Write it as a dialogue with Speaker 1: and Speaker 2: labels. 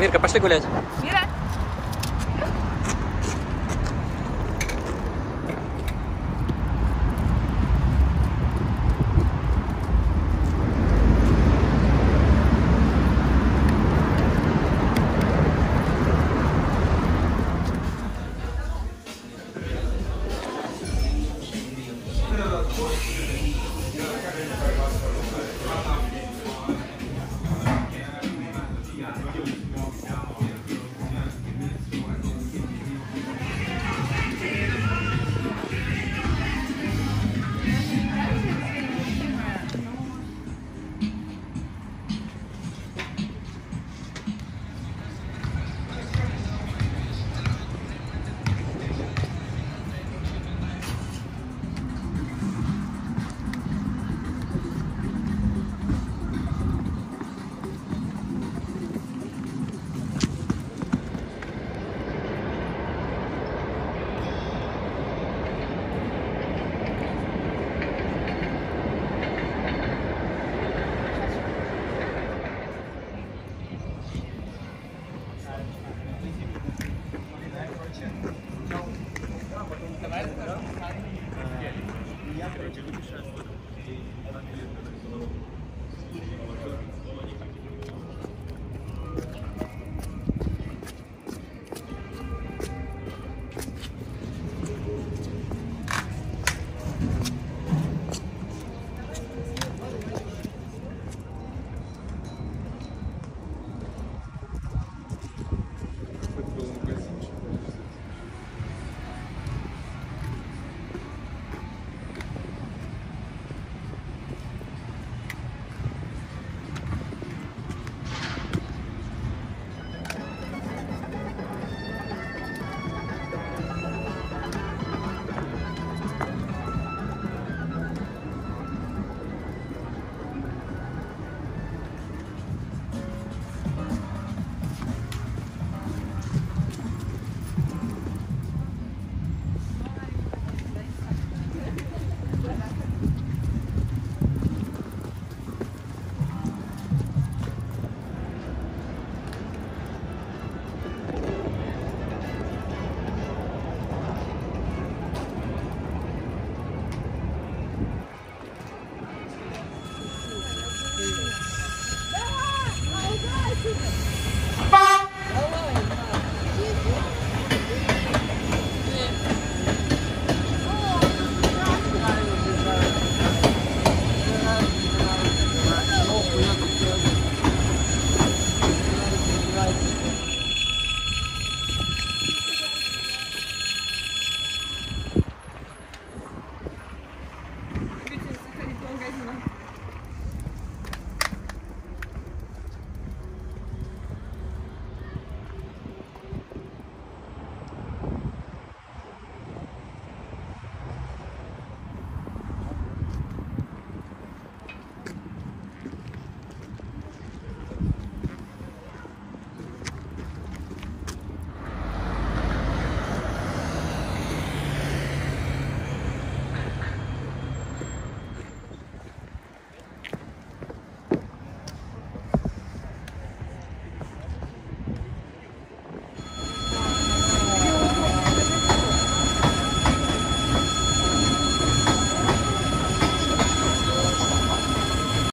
Speaker 1: Мирка, пошли гулять.
Speaker 2: Мира? beceri güçler.